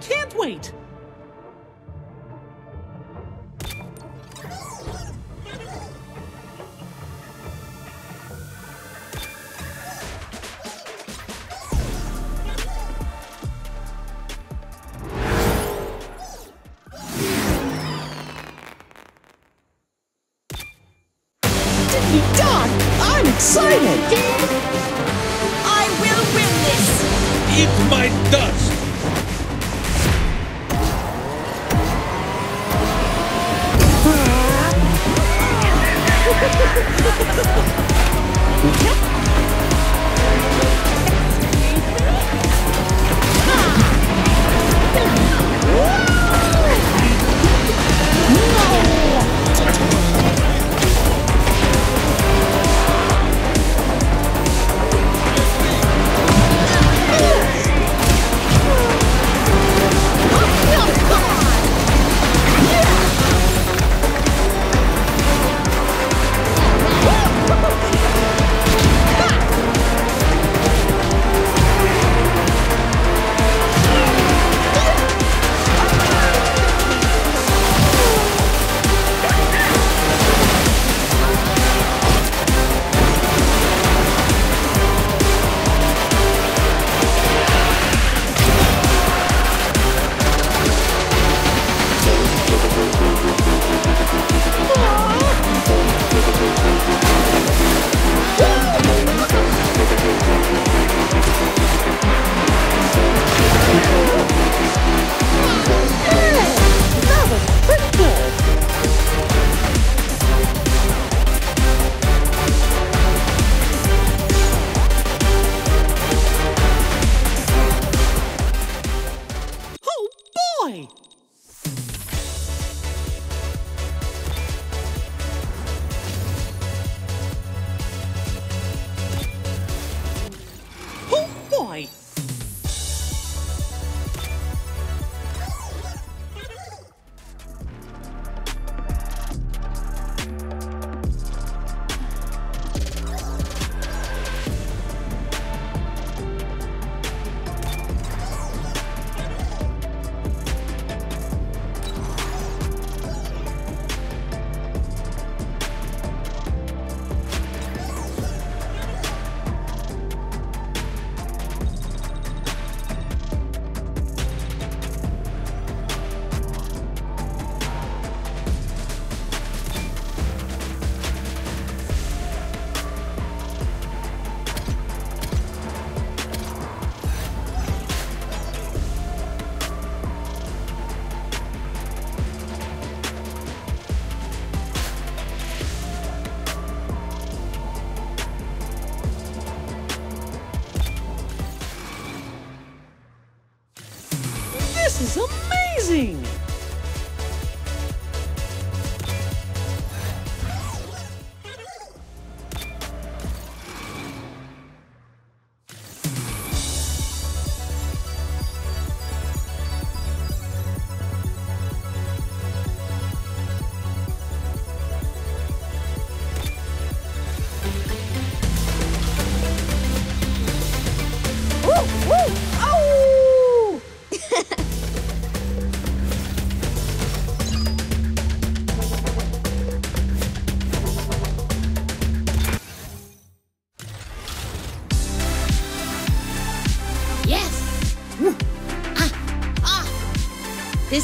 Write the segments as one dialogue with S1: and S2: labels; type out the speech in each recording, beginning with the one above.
S1: Can't wait!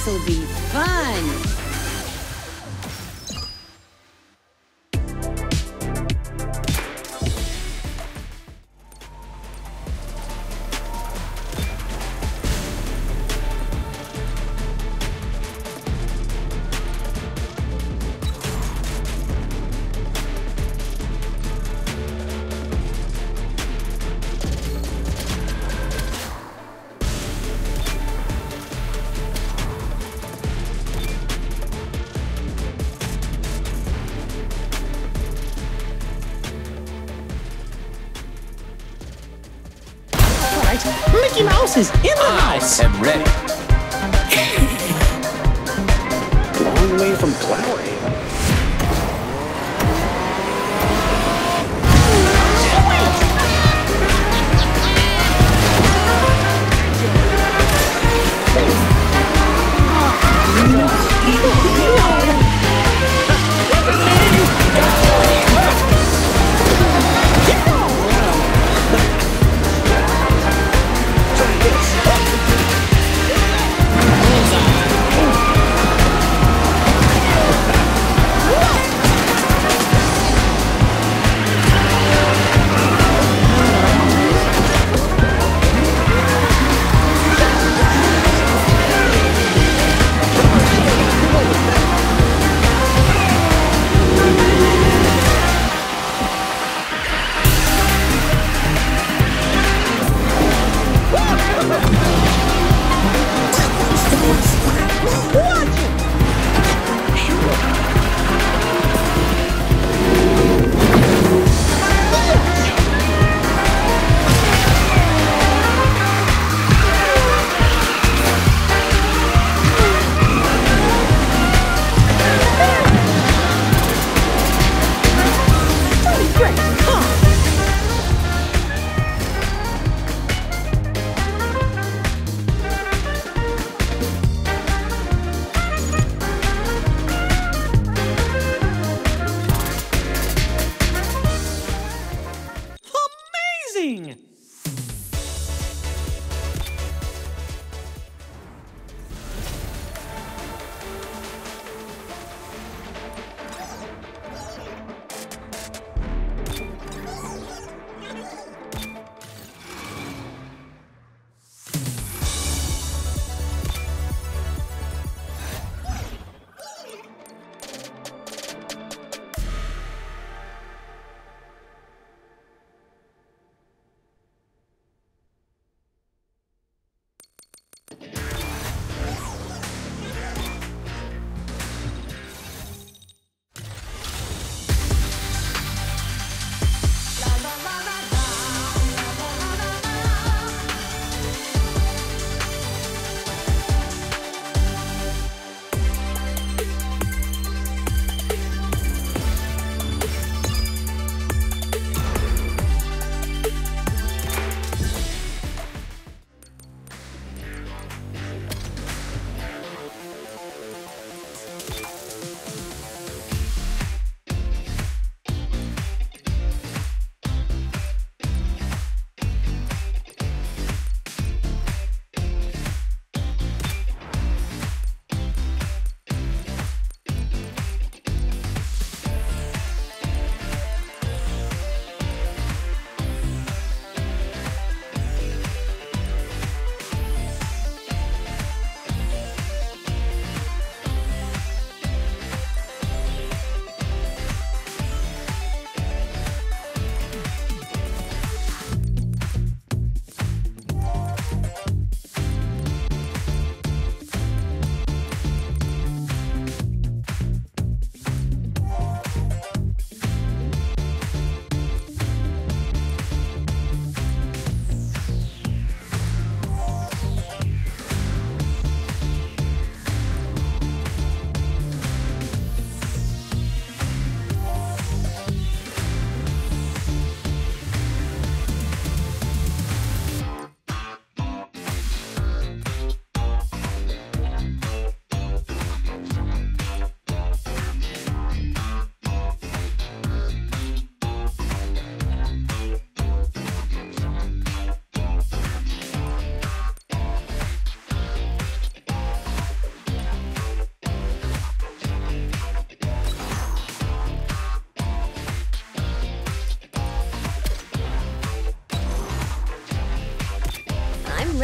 S2: This'll be fun!
S3: Right, Mickey Mouse is in the house!
S4: I am ready.
S1: Long way from Cloudhaven.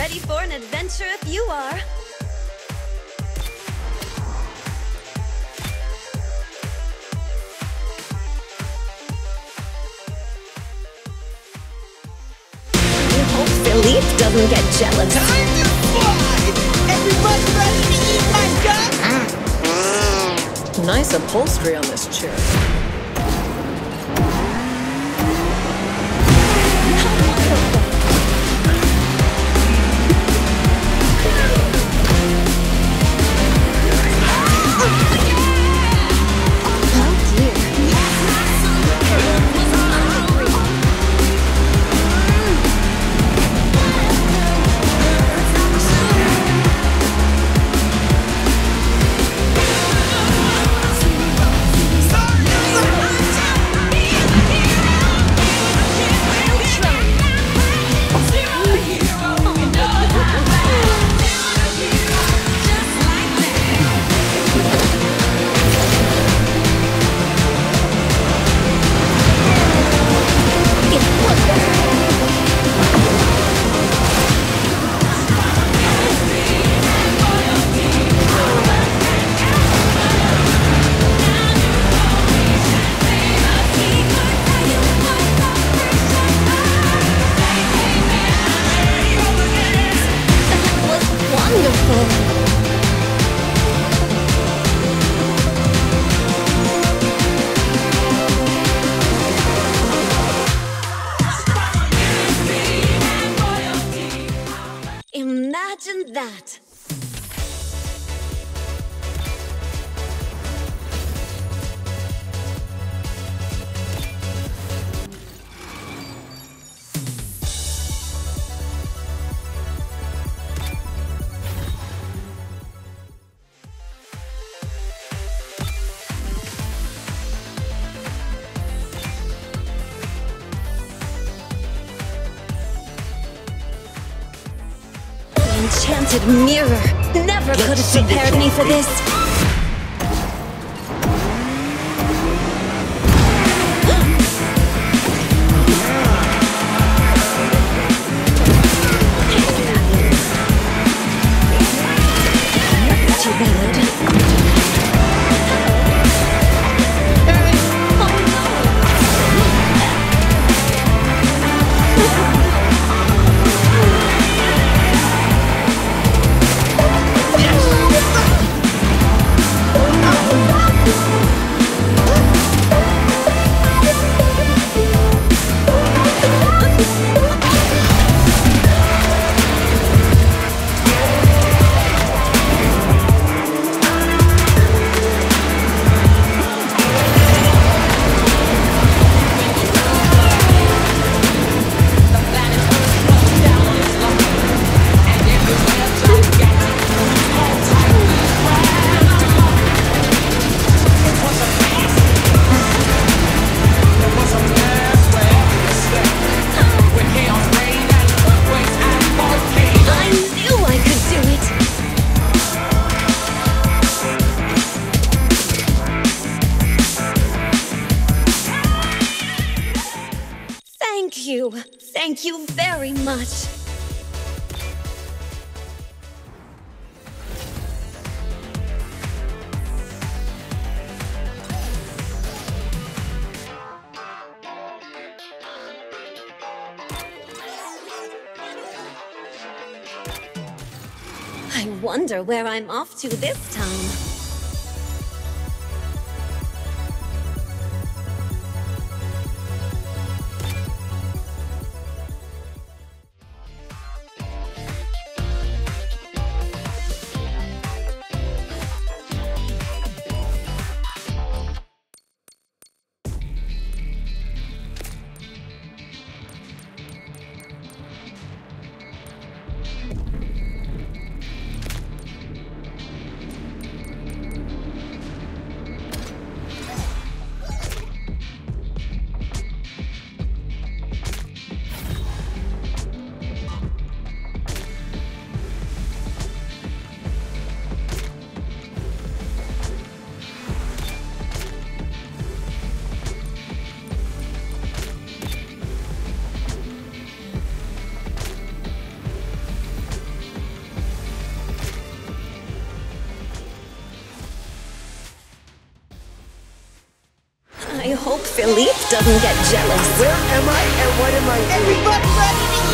S3: Ready for an adventure if you are. I hope Philippe doesn't get jealous.
S1: Time to fly! Everybody ready to eat my guts? Mm.
S5: Nice upholstery on this chair.
S3: Enchanted mirror never could have prepared me for this. Where I'm off to this time.
S6: Hope Philippe doesn't get jealous.
S3: Where am I and what am I doing?
S5: Everybody ready to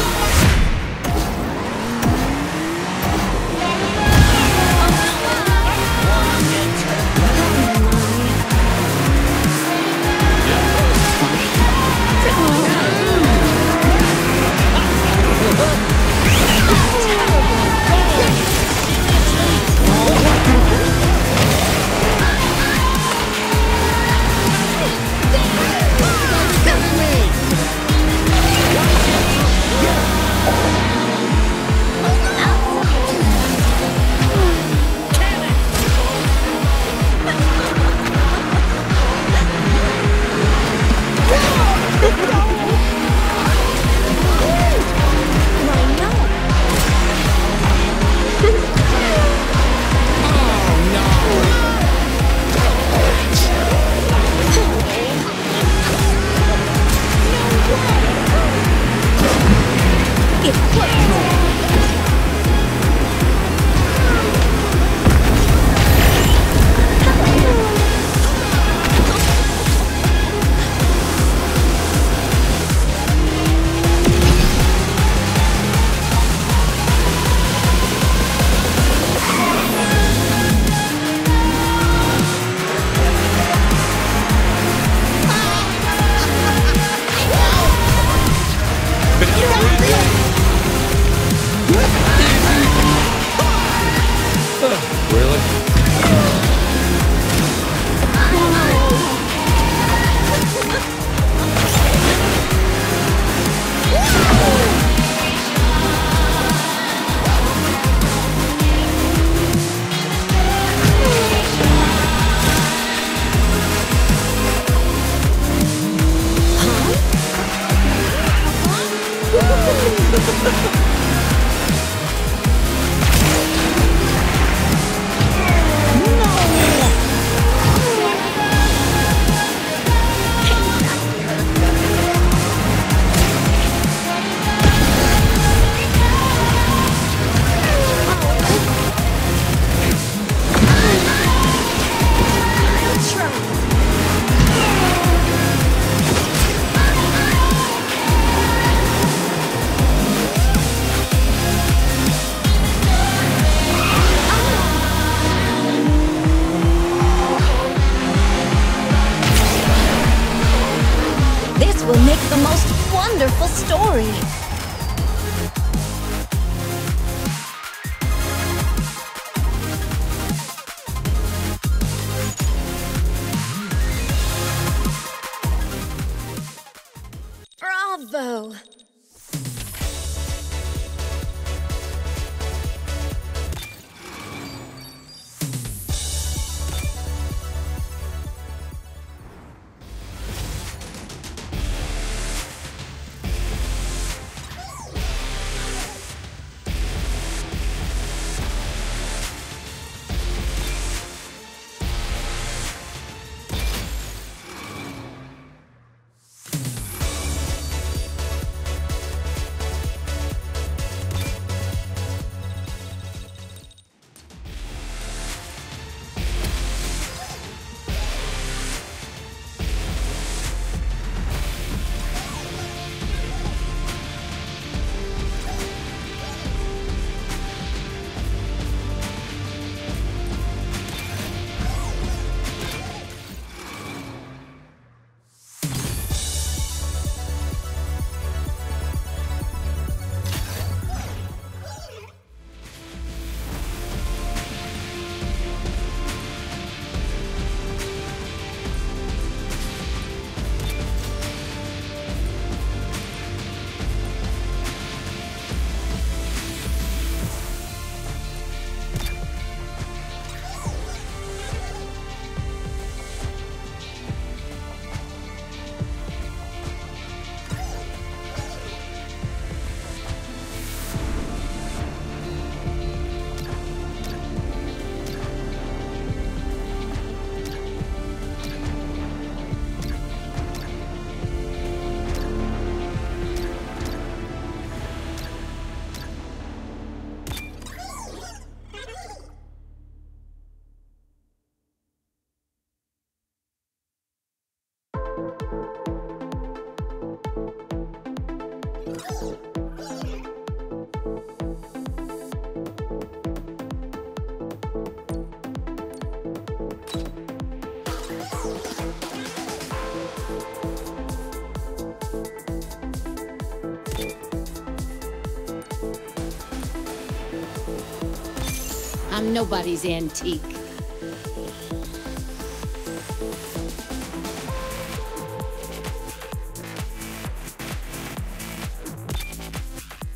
S2: nobody's antique.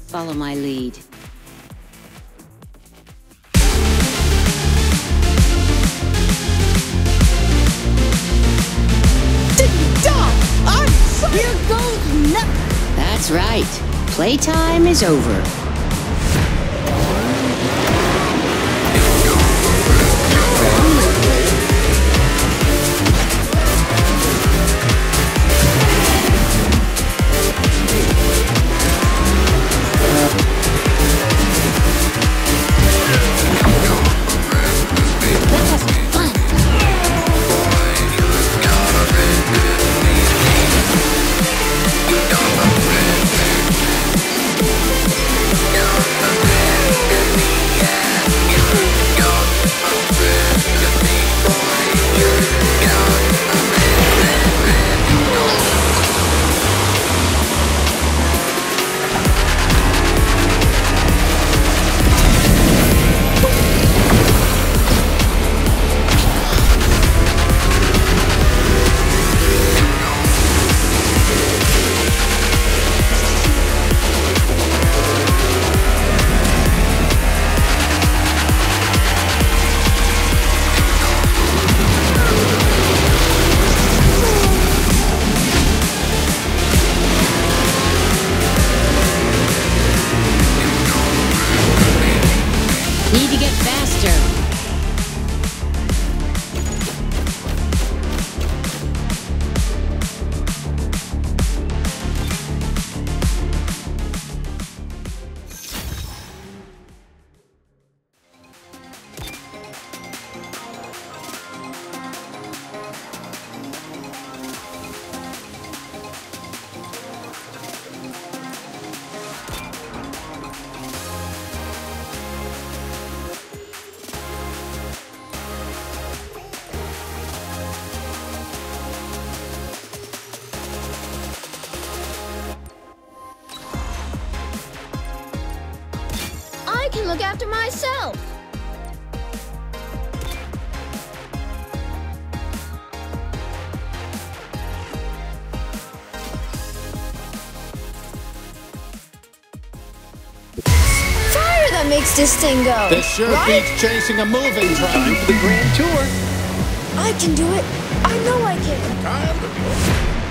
S2: Follow my lead. Here goes nothing. That's right. Playtime is over. Need to get faster.
S5: This thing go.
S7: This sure
S5: right?
S7: beats chasing a moving truck. Time for the grand tour.
S5: I can do it. I know I can.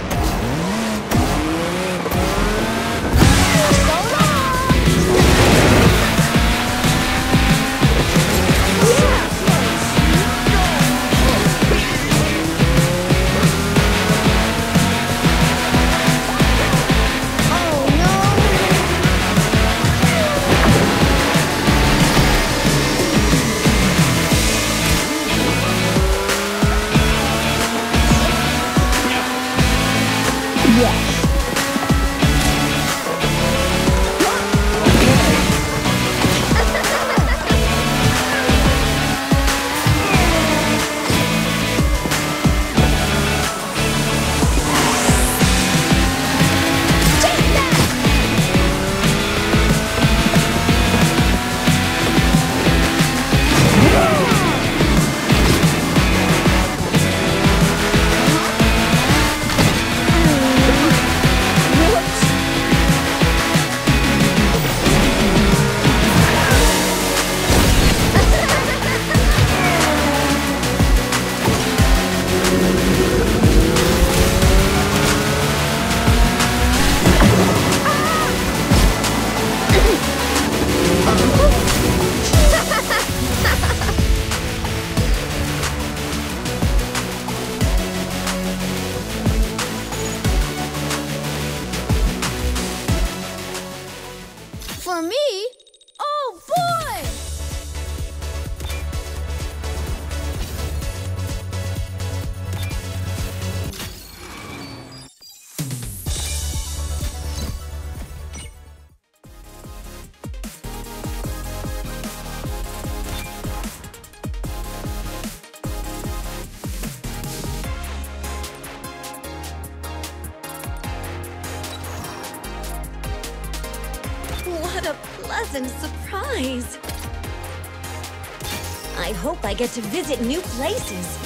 S5: I hope I get to visit new places.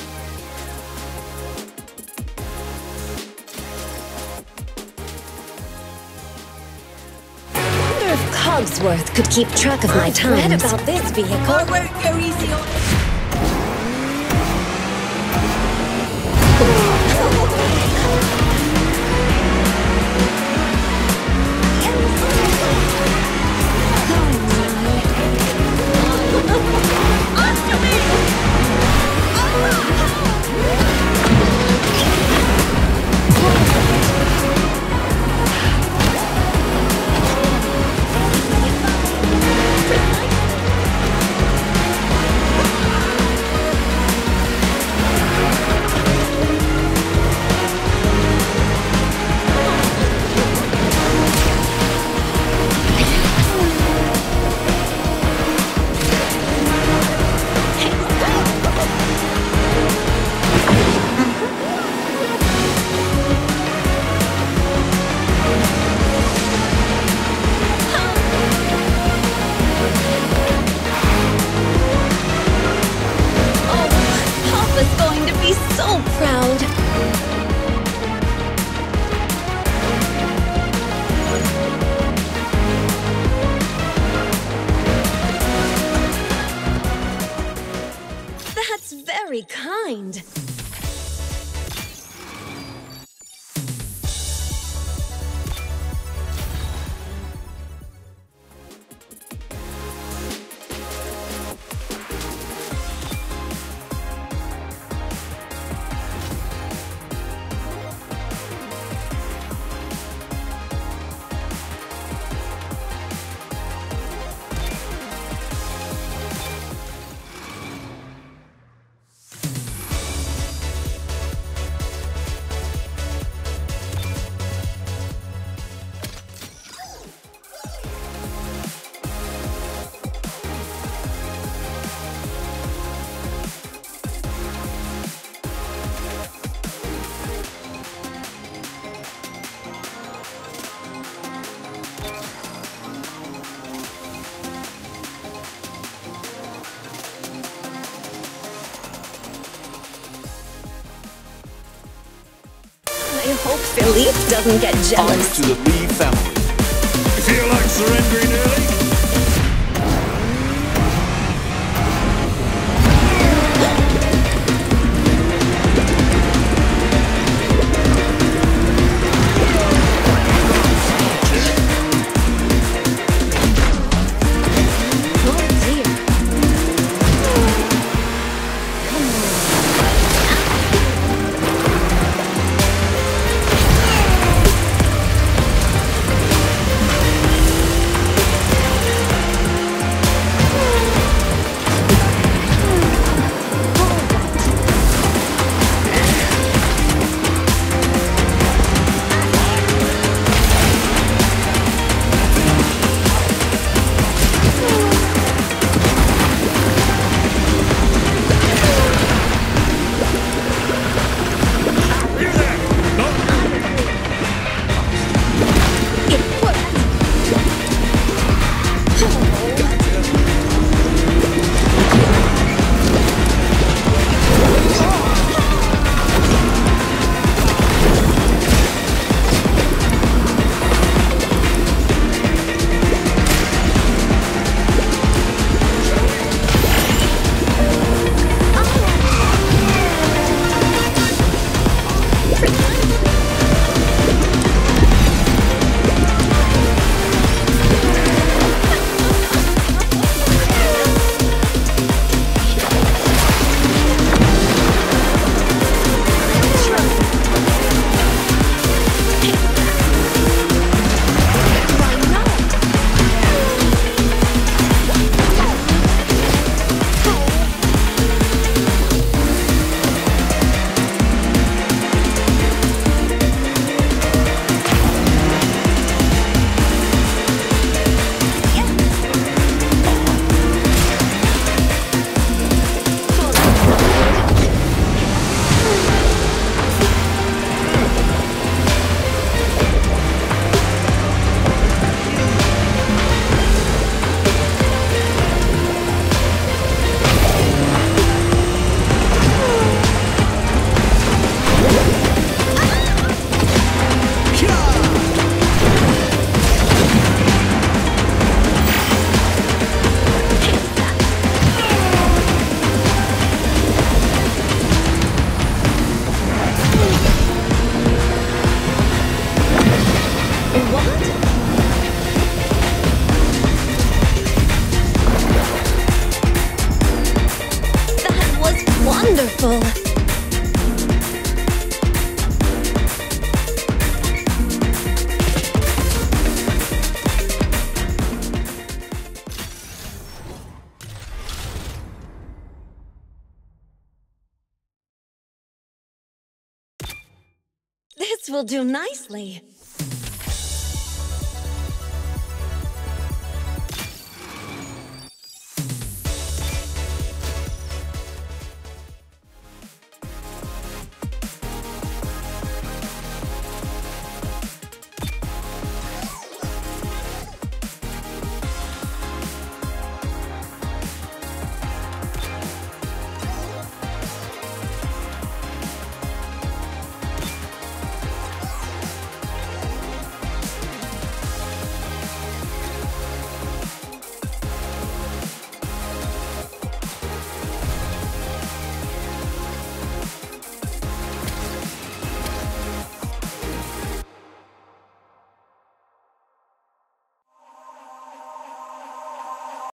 S5: I wonder if Cogsworth could keep track of my time. read about this vehicle. I won't go easy on it. Hope Philippe doesn't get
S8: On
S5: jealous.
S8: to the Lee family. You feel like surrendering early?
S5: Will do nicely.